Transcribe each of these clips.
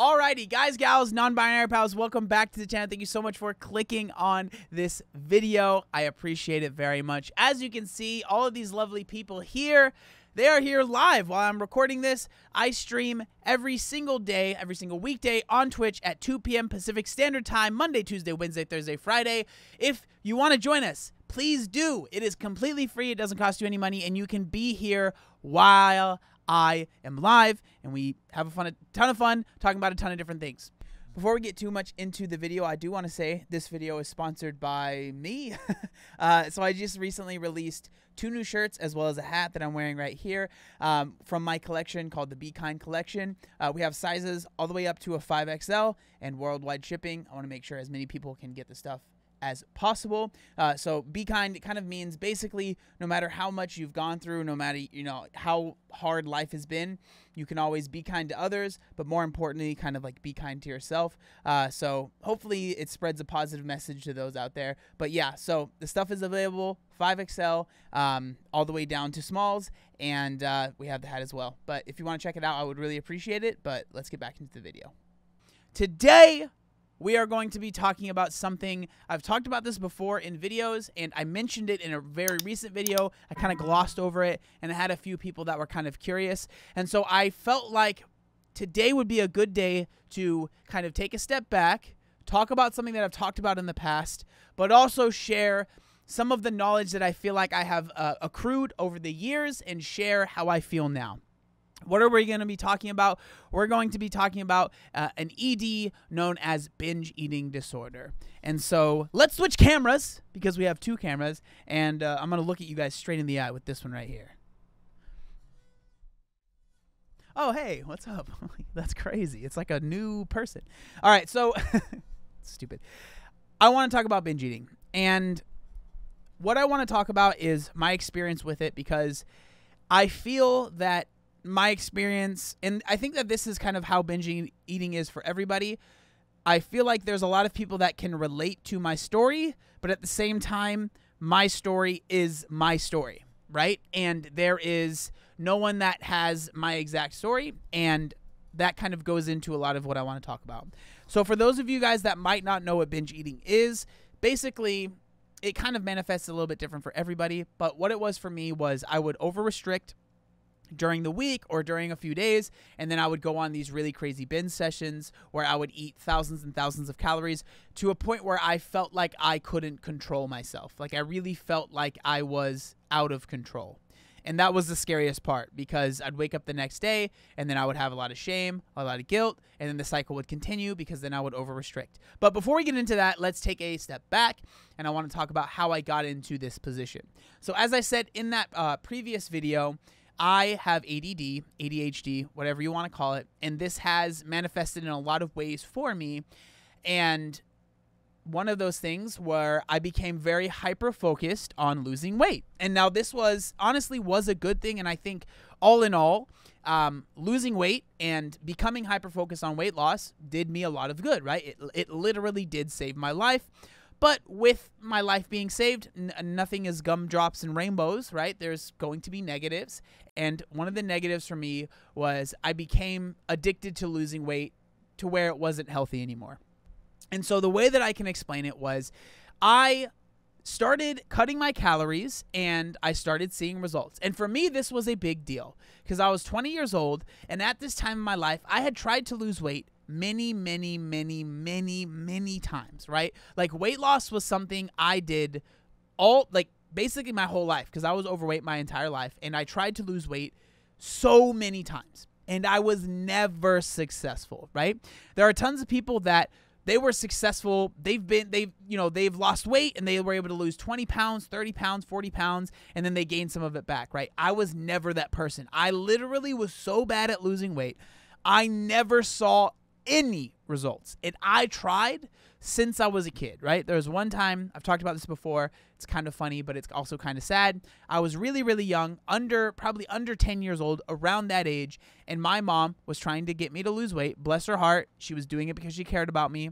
Alrighty, guys, gals, non-binary pals, welcome back to the channel. Thank you so much for clicking on this video. I appreciate it very much. As you can see, all of these lovely people here, they are here live while I'm recording this. I stream every single day, every single weekday on Twitch at 2 p.m. Pacific Standard Time, Monday, Tuesday, Wednesday, Thursday, Friday. If you want to join us, please do. It is completely free. It doesn't cost you any money, and you can be here while I am live, and we have a fun, a ton of fun talking about a ton of different things. Before we get too much into the video, I do want to say this video is sponsored by me. uh, so I just recently released two new shirts as well as a hat that I'm wearing right here um, from my collection called the Be Kind Collection. Uh, we have sizes all the way up to a 5XL and worldwide shipping. I want to make sure as many people can get the stuff as possible. Uh, so be kind it kind of means basically no matter how much you've gone through, no matter you know how hard life has been, you can always be kind to others, but more importantly, kind of like be kind to yourself. Uh, so hopefully it spreads a positive message to those out there. But yeah, so the stuff is available 5XL um, all the way down to smalls, and uh, we have the hat as well. But if you want to check it out, I would really appreciate it. But let's get back into the video. Today, we are going to be talking about something I've talked about this before in videos, and I mentioned it in a very recent video. I kind of glossed over it, and I had a few people that were kind of curious. And so I felt like today would be a good day to kind of take a step back, talk about something that I've talked about in the past, but also share some of the knowledge that I feel like I have uh, accrued over the years and share how I feel now. What are we going to be talking about? We're going to be talking about uh, an ED known as binge eating disorder. And so let's switch cameras because we have two cameras. And uh, I'm going to look at you guys straight in the eye with this one right here. Oh, hey, what's up? That's crazy. It's like a new person. All right, so stupid. I want to talk about binge eating. And what I want to talk about is my experience with it because I feel that my experience, and I think that this is kind of how binge eating is for everybody. I feel like there's a lot of people that can relate to my story, but at the same time, my story is my story, right? And there is no one that has my exact story, and that kind of goes into a lot of what I want to talk about. So, for those of you guys that might not know what binge eating is, basically, it kind of manifests a little bit different for everybody. But what it was for me was I would over restrict during the week or during a few days and then I would go on these really crazy binge sessions where I would eat thousands and thousands of calories to a point where I felt like I couldn't control myself. Like I really felt like I was out of control. And that was the scariest part because I'd wake up the next day and then I would have a lot of shame, a lot of guilt, and then the cycle would continue because then I would over restrict. But before we get into that, let's take a step back and I want to talk about how I got into this position. So, as I said in that uh, previous video, I have ADD, ADHD, whatever you want to call it, and this has manifested in a lot of ways for me. And one of those things where I became very hyper focused on losing weight. And now this was honestly was a good thing and I think all in all um, losing weight and becoming hyper focused on weight loss did me a lot of good, right? It, it literally did save my life. But with my life being saved, nothing is gumdrops and rainbows, right? There's going to be negatives. And one of the negatives for me was I became addicted to losing weight to where it wasn't healthy anymore. And so the way that I can explain it was I started cutting my calories and I started seeing results. And for me, this was a big deal because I was 20 years old. And at this time in my life, I had tried to lose weight many, many, many, many, many times, right? Like weight loss was something I did all, like basically my whole life because I was overweight my entire life and I tried to lose weight so many times and I was never successful, right? There are tons of people that they were successful. They've been, they've, you know, they've lost weight and they were able to lose 20 pounds, 30 pounds, 40 pounds, and then they gained some of it back, right? I was never that person. I literally was so bad at losing weight. I never saw any results. And I tried since I was a kid, right? There was one time, I've talked about this before. It's kind of funny, but it's also kind of sad. I was really, really young, under probably under 10 years old, around that age. And my mom was trying to get me to lose weight. Bless her heart. She was doing it because she cared about me.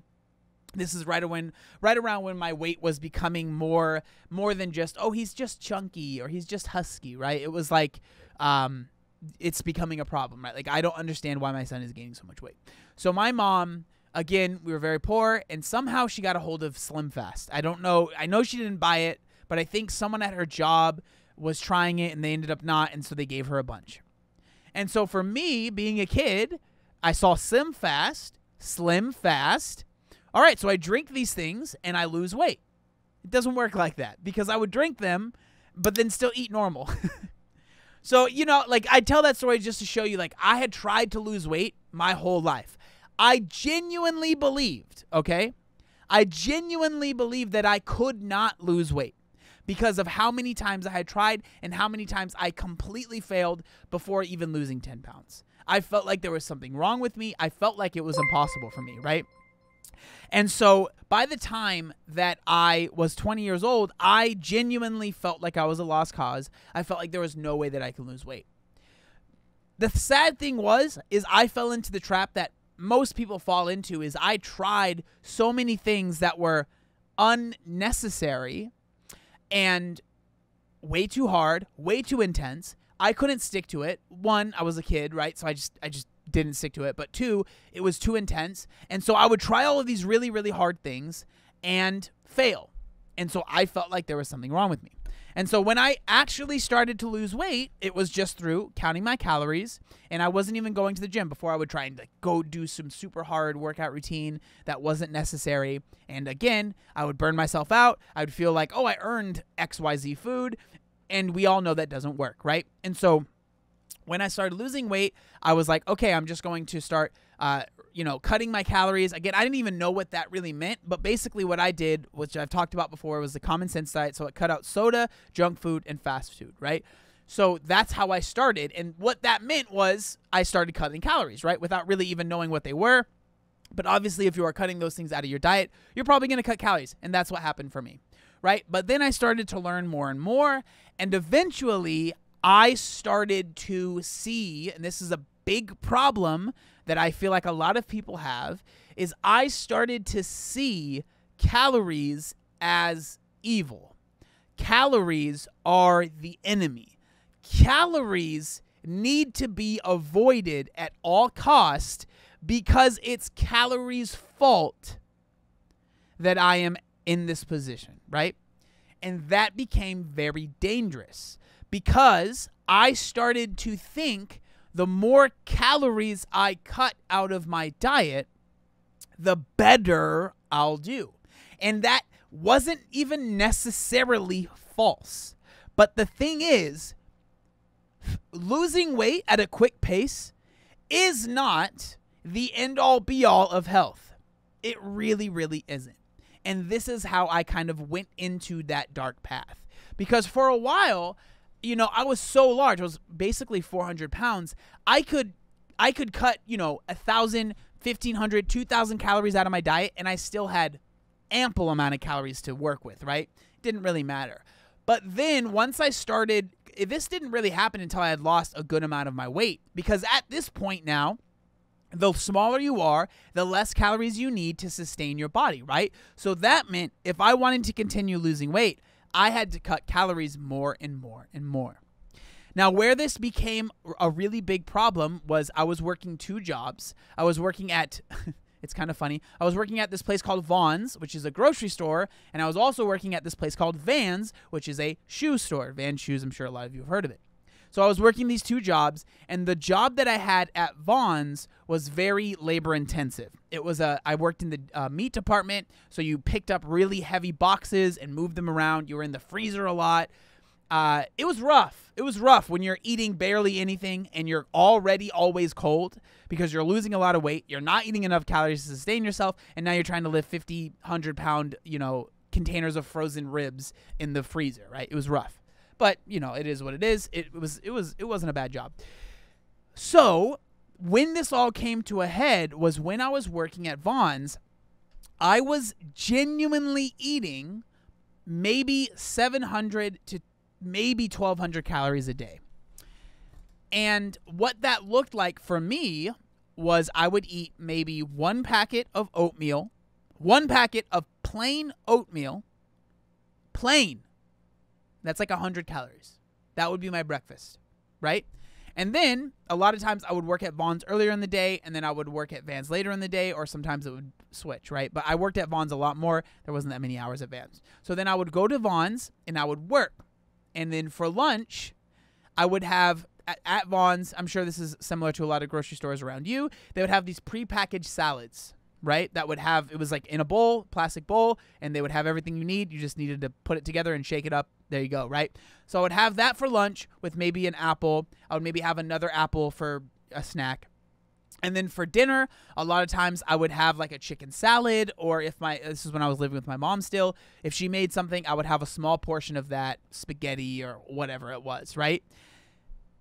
This is right when right around when my weight was becoming more more than just oh he's just chunky or he's just husky right it was like um it's becoming a problem, right? Like I don't understand why my son is gaining so much weight. So my mom, again, we were very poor, and somehow she got a hold of Slim Fast. I don't know. I know she didn't buy it, but I think someone at her job was trying it, and they ended up not, and so they gave her a bunch. And so for me, being a kid, I saw Slim Fast, Slim Fast. All right, so I drink these things and I lose weight. It doesn't work like that because I would drink them, but then still eat normal. so, you know, like I tell that story just to show you, like, I had tried to lose weight my whole life. I genuinely believed, okay? I genuinely believed that I could not lose weight because of how many times I had tried and how many times I completely failed before even losing 10 pounds. I felt like there was something wrong with me. I felt like it was impossible for me, right? And so by the time that I was 20 years old, I genuinely felt like I was a lost cause. I felt like there was no way that I could lose weight. The sad thing was is I fell into the trap that most people fall into is I tried so many things that were unnecessary and way too hard, way too intense. I couldn't stick to it. One, I was a kid, right? So I just I just didn't stick to it. But two, it was too intense. And so I would try all of these really really hard things and fail. And so I felt like there was something wrong with me. And so when I actually started to lose weight, it was just through counting my calories, and I wasn't even going to the gym before I would try and like go do some super hard workout routine that wasn't necessary. And again, I would burn myself out. I would feel like, "Oh, I earned XYZ food." And we all know that doesn't work, right? And so when I started losing weight, I was like, "Okay, I'm just going to start uh, you know, cutting my calories. Again, I didn't even know what that really meant, but basically what I did, which I've talked about before, was the common sense diet. So it cut out soda, junk food, and fast food, right? So that's how I started. And what that meant was I started cutting calories, right? Without really even knowing what they were. But obviously, if you are cutting those things out of your diet, you're probably going to cut calories. And that's what happened for me, right? But then I started to learn more and more. And eventually, I started to see, and this is a big problem that I feel like a lot of people have is I started to see calories as evil. Calories are the enemy. Calories need to be avoided at all cost because it's calories' fault that I am in this position, right? And that became very dangerous because I started to think the more calories I cut out of my diet, the better I'll do. And that wasn't even necessarily false. But the thing is, losing weight at a quick pace is not the end all be all of health. It really, really isn't. And this is how I kind of went into that dark path. Because for a while, you know, I was so large. I was basically 400 pounds. I could, I could cut, you know, a thousand, 1500, 2000 calories out of my diet, and I still had ample amount of calories to work with, right? Didn't really matter. But then once I started, eh, this didn't really happen until I had lost a good amount of my weight because at this point now, the smaller you are, the less calories you need to sustain your body, right? So that meant if I wanted to continue losing weight, I had to cut calories more and more and more. Now, where this became a really big problem was I was working two jobs. I was working at, it's kind of funny, I was working at this place called Vons, which is a grocery store, and I was also working at this place called Vans, which is a shoe store. Vans shoes, I'm sure a lot of you have heard of it. So I was working these two jobs, and the job that I had at Vons was very labor intensive. It was a I worked in the uh, meat department, so you picked up really heavy boxes and moved them around. You were in the freezer a lot. Uh, it was rough. It was rough when you're eating barely anything and you're already always cold because you're losing a lot of weight. You're not eating enough calories to sustain yourself, and now you're trying to lift 50, 100 pound, you know, containers of frozen ribs in the freezer. Right? It was rough. But you know, it is what it is. It was it was it wasn't a bad job. So when this all came to a head was when I was working at Vons. I was genuinely eating maybe 700 to maybe 1200 calories a day. And what that looked like for me was I would eat maybe one packet of oatmeal, one packet of plain oatmeal, plain that's like 100 calories. That would be my breakfast, right? And then a lot of times I would work at Vons earlier in the day and then I would work at Vans later in the day or sometimes it would switch, right? But I worked at Vons a lot more. There wasn't that many hours at Vans. So then I would go to Vons and I would work. And then for lunch, I would have at, at Vons, I'm sure this is similar to a lot of grocery stores around you, they would have these prepackaged salads right? That would have it was like in a bowl, plastic bowl, and they would have everything you need. You just needed to put it together and shake it up. There you go, right? So I would have that for lunch with maybe an apple. I would maybe have another apple for a snack. And then for dinner, a lot of times I would have like a chicken salad, or if my this is when I was living with my mom still, if she made something, I would have a small portion of that spaghetti or whatever it was, right?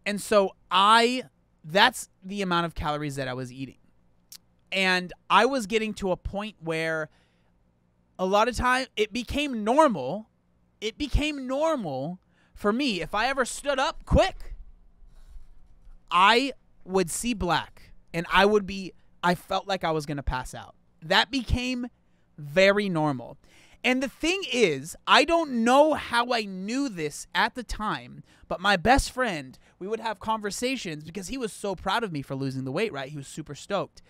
And so I that's the amount of calories that I was eating. And I was getting to a point where a lot of time it became normal. It became normal for me. If I ever stood up quick, I would see black and I would be, I felt like I was going to pass out. That became very normal. And the thing is, I don't know how I knew this at the time, but my best friend, we would have conversations because he was so proud of me for losing the weight, right? He was super stoked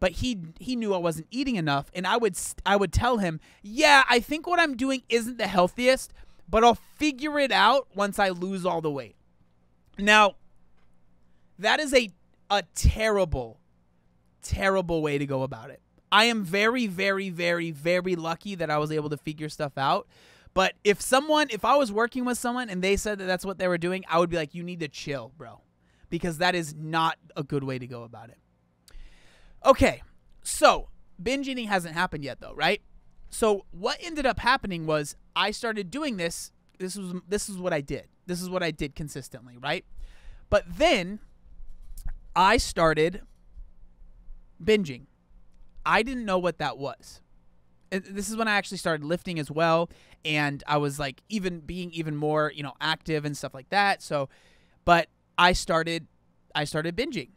but he he knew I wasn't eating enough and I would I would tell him, "Yeah, I think what I'm doing isn't the healthiest, but I'll figure it out once I lose all the weight." Now, that is a a terrible terrible way to go about it. I am very very very very lucky that I was able to figure stuff out. But if someone if I was working with someone and they said that that's what they were doing, I would be like, "You need to chill, bro." Because that is not a good way to go about it. Okay, so binge eating hasn't happened yet, though, right? So what ended up happening was I started doing this. This was this is what I did. This is what I did consistently, right? But then I started binging. I didn't know what that was. this is when I actually started lifting as well, and I was like even being even more, you know, active and stuff like that. So, but I started I started binging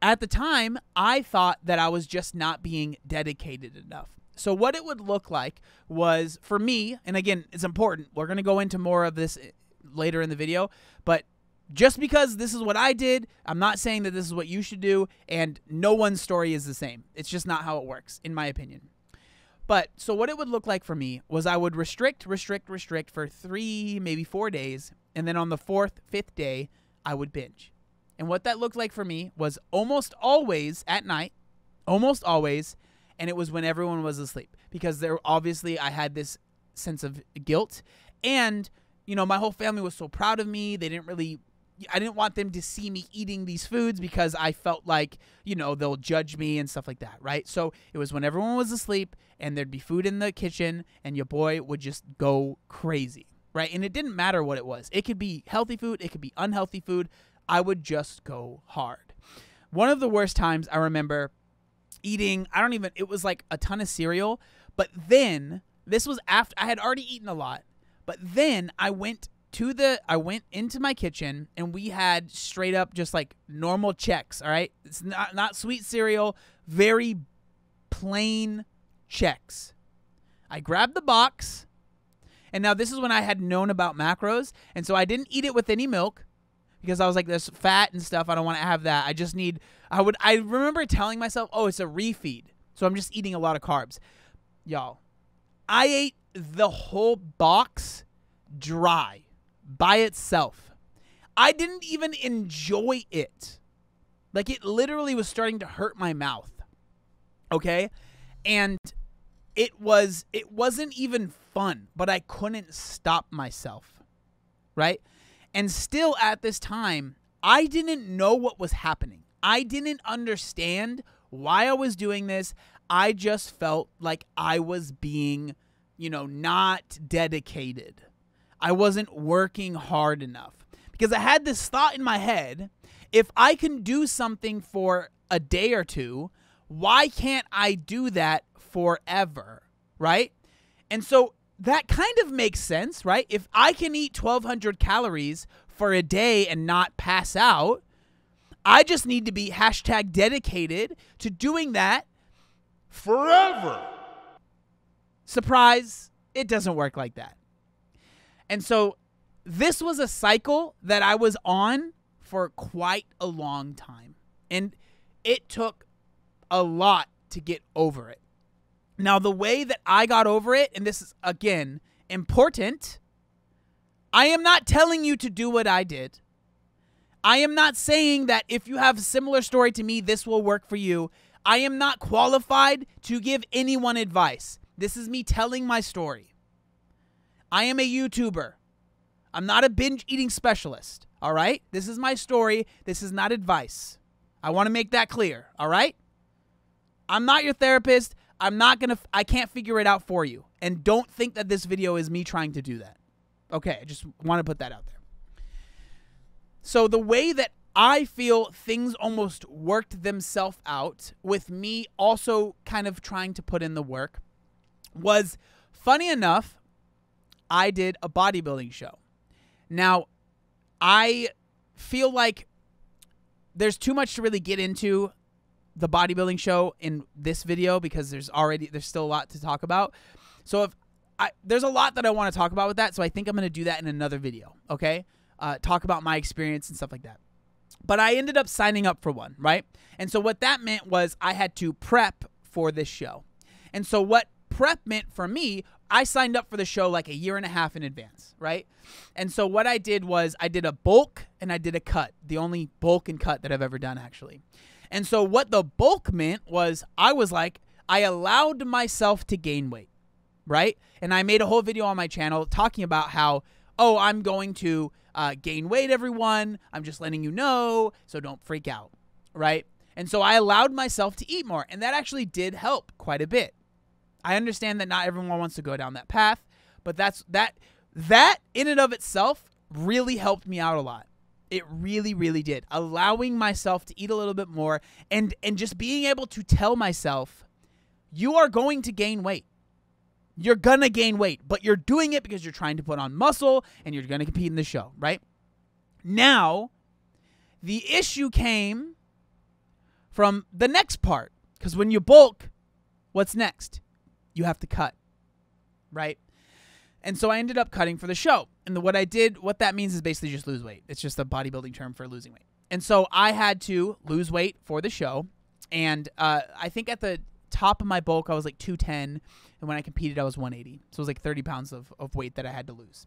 at the time, I thought that I was just not being dedicated enough. So, what it would look like was for me, and again, it's important. We're going to go into more of this eh, later in the video, but just because this is what I did, I'm not saying that this is what you should do, and no one's story is the same. It's just not how it works, in my opinion. But so, what it would look like for me was I would restrict, restrict, restrict for three, maybe four days, and then on the fourth, fifth day, I would binge. And what that looked like for me was almost always at night, almost always, and it was when everyone was asleep because there obviously I had this sense of guilt and you know my whole family was so proud of me. They didn't really I didn't want them to see me eating these foods because I felt like, you know, they'll judge me and stuff like that, right? So it was when everyone was asleep and there'd be food in the kitchen and your boy would just go crazy, right? And it didn't matter what it was. It could be healthy food, it could be unhealthy food. I would just go hard. One of the worst times I remember eating, I don't even, it was like a ton of cereal, but then this was after I had already eaten a lot, but then I went to the I went into my kitchen and we had straight up just like normal Chex. all right? It's not not sweet cereal, very plain Chex. I grabbed the box. And now this is when I had known about macros, and so I didn't eat it with any milk because I was like, there's fat and stuff. I don't want to have that. I just need. I would. I remember telling myself, oh, it's a refeed, so I'm just eating a lot of carbs. Y'all, I ate the whole box dry by itself. I didn't even enjoy it. Like it literally was starting to hurt my mouth. Okay? And it was it wasn't even fun, but I couldn't stop myself. Right? And still at this time, I didn't know what was happening. I didn't understand why I was doing this. I just felt like I was being, you know, not dedicated. I wasn't working hard enough because I had this thought in my head if I can do something for a day or two, why can't I do that forever? Right? And so that kind of makes sense, right? If I can eat 1,200 calories for a day and not pass out, I just need to be hashtag dedicated to doing that forever. Surprise, it doesn't work like that. And so this was a cycle that I was on for quite a long time. And it took a lot to get over it. Now, the way that I got over it, and this is again important, I am not telling you to do what I did. I am not saying that if you have a similar story to me, this will work for you. I am not qualified to give anyone advice. This is me telling my story. I am a YouTuber. I'm not a binge eating specialist. All right? This is my story. This is not advice. I want to make that clear. All right? I'm not your therapist. I'm not going to, I can't figure it out for you. And don't think that this video is me trying to do that. Okay, I just want to put that out there. So, the way that I feel things almost worked themselves out with me also kind of trying to put in the work was funny enough, I did a bodybuilding show. Now, I feel like there's too much to really get into the bodybuilding show in this video because there's already there's still a lot to talk about. So if I there's a lot that I want to talk about with that, so I think I'm going to do that in another video, okay? Uh, talk about my experience and stuff like that. But I ended up signing up for one, right? And so what that meant was I had to prep for this show. And so what prep meant for me, I signed up for the show like a year and a half in advance, right? And so what I did was I did a bulk and I did a cut, the only bulk and cut that I've ever done actually. And so what the bulk meant was I was like, I allowed myself to gain weight, right? And I made a whole video on my channel talking about how, oh, I'm going to uh, gain weight, everyone. I'm just letting you know, so don't freak out, right? And so I allowed myself to eat more, and that actually did help quite a bit. I understand that not everyone wants to go down that path, but that's that that in and of itself really helped me out a lot. It really really did. Allowing myself to eat a little bit more and and just being able to tell myself you are going to gain weight. You're going to gain weight, but you're doing it because you're trying to put on muscle and you're going to compete in the show, right? Now, the issue came from the next part because when you bulk, what's next? You have to cut, right? And so I ended up cutting for the show. And the, what I did, what that means is basically just lose weight. It's just a bodybuilding term for losing weight. And so I had to lose weight for the show. And uh, I think at the top of my bulk, I was like 210. And when I competed, I was 180. So it was like 30 pounds of, of weight that I had to lose.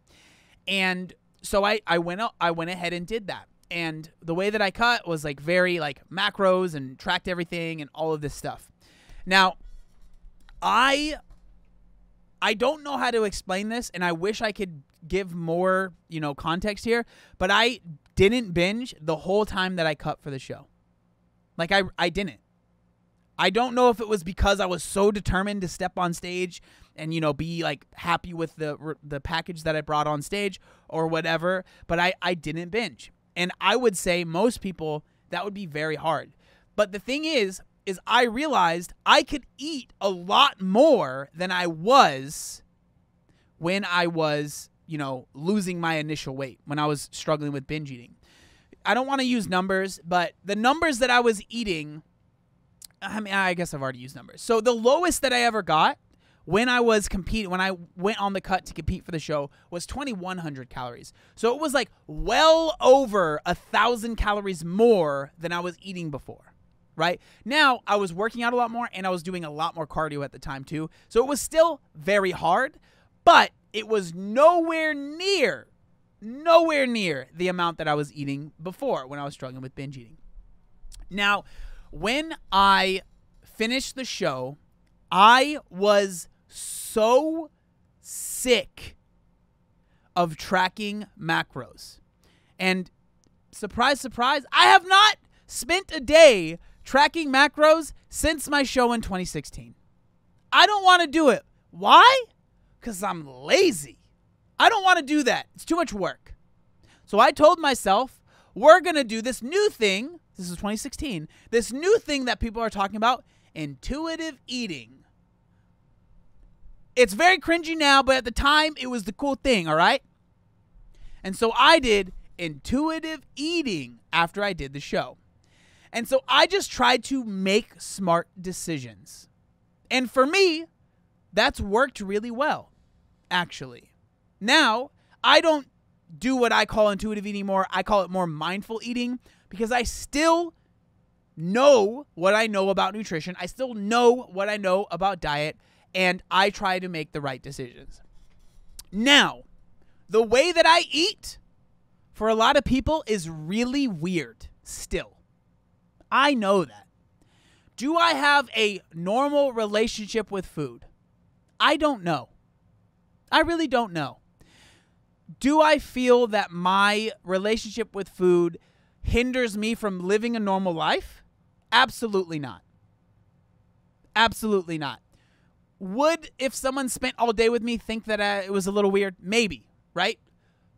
And so I, I went out, I went ahead and did that. And the way that I cut was like very like macros and tracked everything and all of this stuff. Now, I I don't know how to explain this, and I wish I could give more, you know, context here, but I didn't binge the whole time that I cut for the show. Like I I didn't. I don't know if it was because I was so determined to step on stage and you know be like happy with the the package that I brought on stage or whatever, but I I didn't binge. And I would say most people that would be very hard. But the thing is, is I realized I could eat a lot more than I was when I was, you know, losing my initial weight, when I was struggling with binge eating. I don't want to use numbers, but the numbers that I was eating, I mean, I guess I've already used numbers. So the lowest that I ever got when I was competing, when I went on the cut to compete for the show, was 2,100 calories. So it was like well over a thousand calories more than I was eating before right? Now, I was working out a lot more and I was doing a lot more cardio at the time too. So it was still very hard, but it was nowhere near, nowhere near the amount that I was eating before when I was struggling with binge eating. Now, when I finished the show, I was so sick of tracking macros. And surprise, surprise, I have not spent a day tracking macros since my show in 2016. I don't want to do it. Why? Because I'm lazy. I don't want to do that. It's too much work. So I told myself, we're going to do this new thing. This is 2016. This new thing that people are talking about intuitive eating. It's very cringy now, but at the time, it was the cool thing, all right? And so I did intuitive eating after I did the show. And so I just tried to make smart decisions. And for me, that's worked really well, actually. Now, I don't do what I call intuitive eating more. I call it more mindful eating because I still know what I know about nutrition. I still know what I know about diet, and I try to make the right decisions. Now, the way that I eat for a lot of people is really weird still. I know that. Do I have a normal relationship with food? I don't know. I really don't know. Do I feel that my relationship with food hinders me from living a normal life? Absolutely not. Absolutely not. Would, if someone spent all day with me, think that uh, it was a little weird? Maybe, right?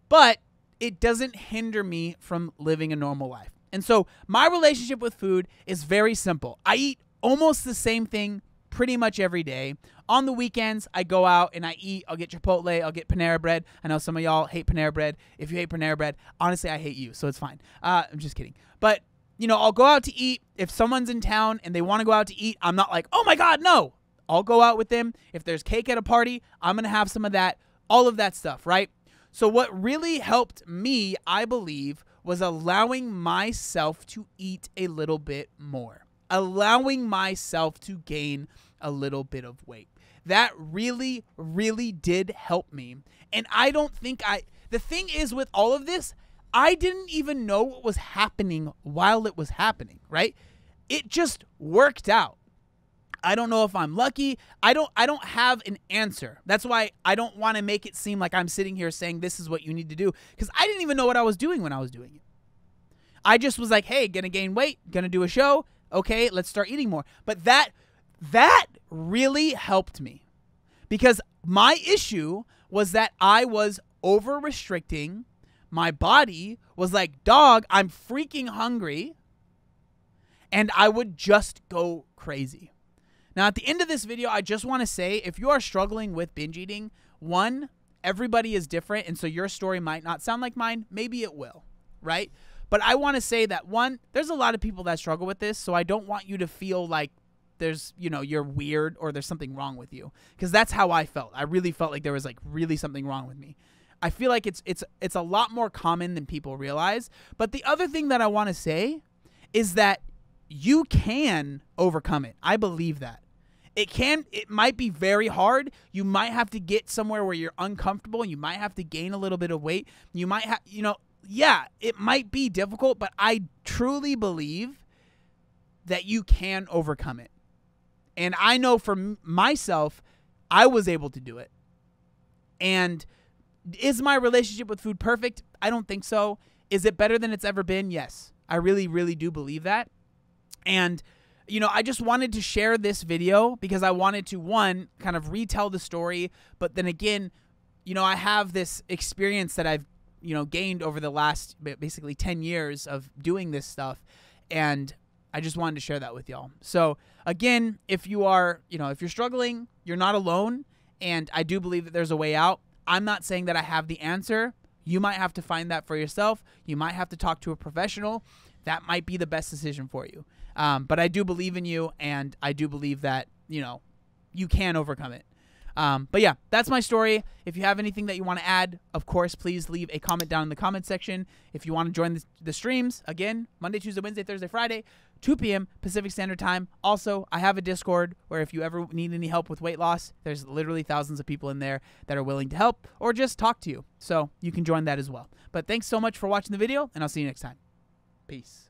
But it doesn't hinder me from living a normal life. And so my relationship with food is very simple. I eat almost the same thing pretty much every day. On the weekends, I go out and I eat. I'll get Chipotle. I'll get Panera Bread. I know some of y'all hate Panera Bread. If you hate Panera Bread, honestly, I hate you, so it's fine. Uh, I'm just kidding. But you know, I'll go out to eat. If someone's in town and they want to go out to eat, I'm not like, oh my god, no. I'll go out with them. If there's cake at a party, I'm gonna have some of that. All of that stuff, right? So what really helped me, I believe, was allowing myself to eat a little bit more, allowing myself to gain a little bit of weight. That really, really did help me. And I don't think I, the thing is with all of this, I didn't even know what was happening while it was happening, right? It just worked out. I don't know if I'm lucky. I don't I don't have an answer. That's why I don't want to make it seem like I'm sitting here saying this is what you need to do cuz I didn't even know what I was doing when I was doing it. I just was like, "Hey, going to gain weight, going to do a show. Okay, let's start eating more." But that that really helped me. Because my issue was that I was over restricting. My body was like, "Dog, I'm freaking hungry." And I would just go crazy. Now, at the end of this video, I just want to say if you are struggling with binge eating, one, everybody is different. And so your story might not sound like mine. Maybe it will, right? But I want to say that one, there's a lot of people that struggle with this. So I don't want you to feel like there's, you know, you're weird or there's something wrong with you. Because that's how I felt. I really felt like there was like really something wrong with me. I feel like it's it's it's a lot more common than people realize. But the other thing that I want to say is that you can overcome it. I believe that it can it might be very hard. You might have to get somewhere where you're uncomfortable. You might have to gain a little bit of weight. You might have you know yeah it might be difficult but i truly believe that you can overcome it. And i know for myself i was able to do it. And is my relationship with food perfect? I don't think so. Is it better than it's ever been? Yes. I really really do believe that. And you know, I just wanted to share this video because I wanted to one kind of retell the story, but then again, you know, I have this experience that I've, you know, gained over the last basically 10 years of doing this stuff and I just wanted to share that with y'all. So, again, if you are, you know, if you're struggling, you're not alone and I do believe that there's a way out. I'm not saying that I have the answer. You might have to find that for yourself. You might have to talk to a professional. That might be the best decision for you. Um, but I do believe in you, and I do believe that you know you can overcome it. Um, but yeah, that's my story. If you have anything that you want to add, of course, please leave a comment down in the comment section. If you want to join the, the streams, again, Monday, Tuesday, Wednesday, Thursday, Friday, 2 p.m. Pacific Standard Time. Also, I have a Discord where if you ever need any help with weight loss, there's literally thousands of people in there that are willing to help or just talk to you. So you can join that as well. But thanks so much for watching the video, and I'll see you next time. Peace.